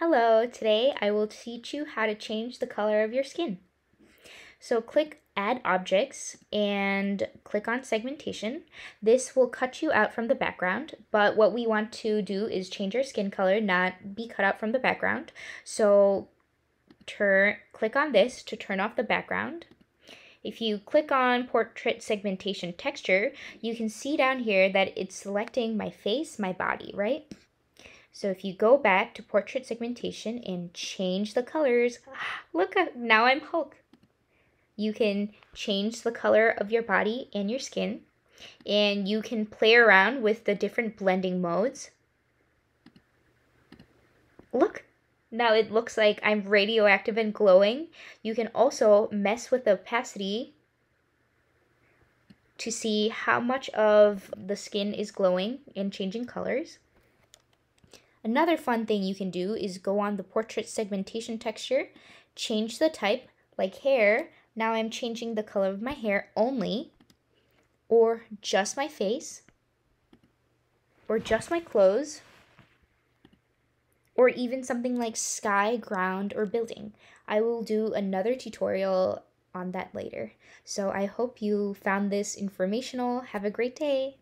Hello, today I will teach you how to change the color of your skin. So click add objects and click on segmentation. This will cut you out from the background, but what we want to do is change your skin color, not be cut out from the background. So turn click on this to turn off the background. If you click on portrait segmentation texture, you can see down here that it's selecting my face, my body, right? So if you go back to portrait segmentation and change the colors, look, now I'm Hulk. You can change the color of your body and your skin, and you can play around with the different blending modes. Look, now it looks like I'm radioactive and glowing. You can also mess with the opacity to see how much of the skin is glowing and changing colors. Another fun thing you can do is go on the portrait segmentation texture, change the type, like hair. Now I'm changing the color of my hair only, or just my face, or just my clothes, or even something like sky, ground, or building. I will do another tutorial on that later. So I hope you found this informational. Have a great day.